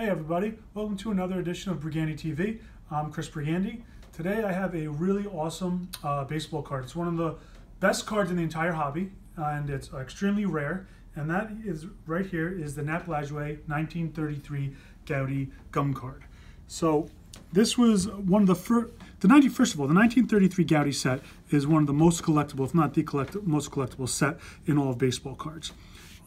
Hey everybody, welcome to another edition of Brigandi TV. I'm Chris Brigandi. Today I have a really awesome uh, baseball card. It's one of the best cards in the entire hobby and it's extremely rare and that is right here is the Nap Lajoie 1933 Goudey gum card. So this was one of the first, the 90, first of all, the 1933 Goudey set is one of the most collectible, if not the collect, most collectible set in all of baseball cards.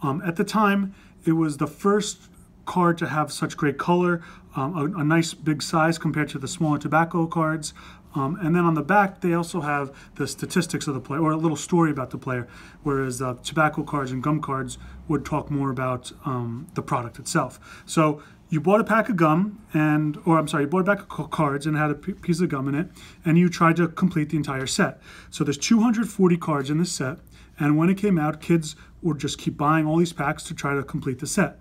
Um, at the time, it was the first card to have such great color, um, a, a, nice big size compared to the smaller tobacco cards. Um, and then on the back, they also have the statistics of the player, or a little story about the player, whereas uh, tobacco cards and gum cards would talk more about um, the product itself. So you bought a pack of gum, and or I'm sorry, you bought a pack of cards and had a piece of gum in it, and you tried to complete the entire set. So there's 240 cards in this set, and when it came out, kids would just keep buying all these packs to try to complete the set.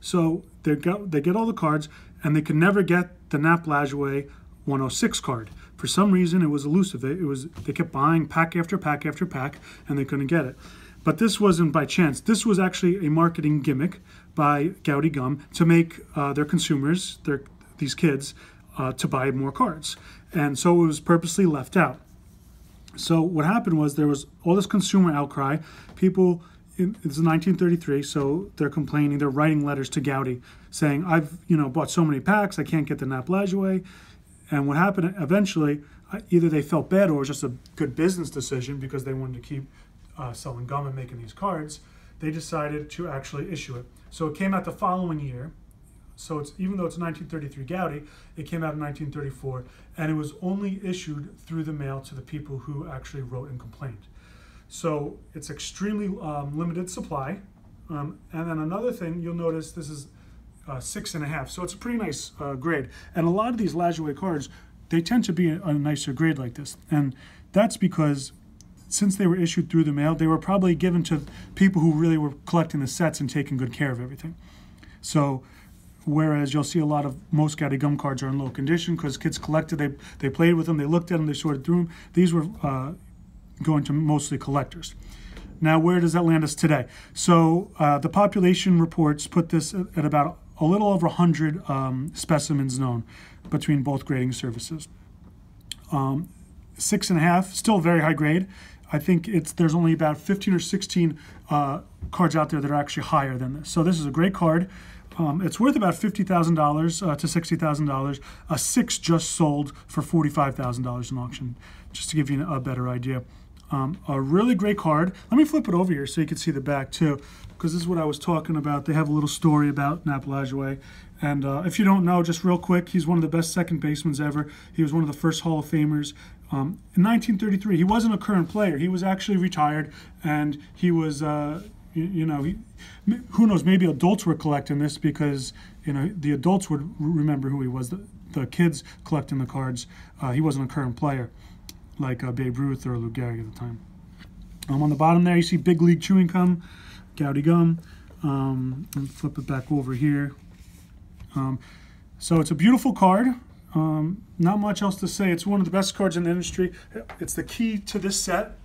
So they got they get all the cards, and they could never get the Nap Lajoie 106 card. For some reason, it was elusive. It, was they kept buying pack after pack after pack, and they couldn't get it. But this wasn't by chance. This was actually a marketing gimmick by Goudey Gum to make uh, their consumers, their these kids, uh, to buy more cards. And so it was purposely left out. So what happened was there was all this consumer outcry. People, it's 1933, so they're complaining. They're writing letters to Goudey saying, "I've you know bought so many packs, I can't get the Nap Lajoie." And what happened eventually, uh, either they felt bad or it was just a good business decision because they wanted to keep uh, selling gum and making these cards, they decided to actually issue it. So it came out the following year. So it's even though it's 1933 Goudey, it came out in 1934, and it was only issued through the mail to the people who actually wrote and complained. So it's extremely um, limited supply. Um, and then another thing you'll notice this is uh, six and a half, so it's a pretty nice uh, grade. And a lot of these Lajoie cards, they tend to be a, a nicer grade like this, and that's because since they were issued through the mail, they were probably given to people who really were collecting the sets and taking good care of everything. So, whereas you'll see a lot of most Goudey gum cards are in low condition because kids collected, they they played with them, they looked at them, they sorted through them. These were uh, going to mostly collectors. Now, where does that land us today? So, uh, the population reports put this at, about a little over 100 um, specimens known between both grading services. Um, six and a half, still very high grade. I think it's there's only about 15 or 16 uh, cards out there that are actually higher than this. So this is a great card. Um, it's worth about $50,000 uh, to $60,000. A six just sold for $45,000 in auction, just to give you a better idea. Um, a really great card. Let me flip it over here so you can see the back too, because this is what I was talking about. They have a little story about Nap Lajoie. And uh, if you don't know, just real quick, he's one of the best second basemen ever. He was one of the first Hall of Famers. Um, in 1933, he wasn't a current player. He was actually retired, and he was, uh, you, you, know, he, who knows? Maybe adults were collecting this because you know the adults would remember who he was. The, the kids collecting the cards. Uh, he wasn't a current player like uh, Babe Ruth or Lou Gehrig at the time. Um, on the bottom there, you see Big League Chewing Gum, Goudey Gum. Um, flip it back over here. Um, so it's a beautiful card. Um, not much else to say. It's one of the best cards in the industry. It's the key to this set.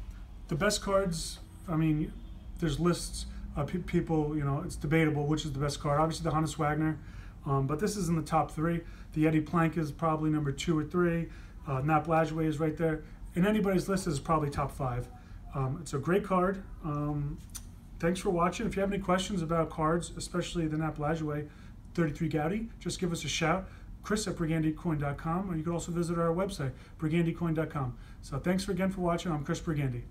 The best cards, I mean, there's lists of people, you know, it's debatable which is the best card. Obviously, the Honus Wagner, um, but this is in the top three. The Eddie Plank is probably number two or three. Uh, Nap Lajoie is right there. In anybody's list, is probably top five. Um, it's a great card. Um, thanks for watching. If you have any questions about cards, especially the Nap Lajoie 33 Goudey, just give us a shout. Chris at brigandicoin.com, or you can also visit our website, brigandicoin.com. So thanks again for watching. I'm Chris Brigandi.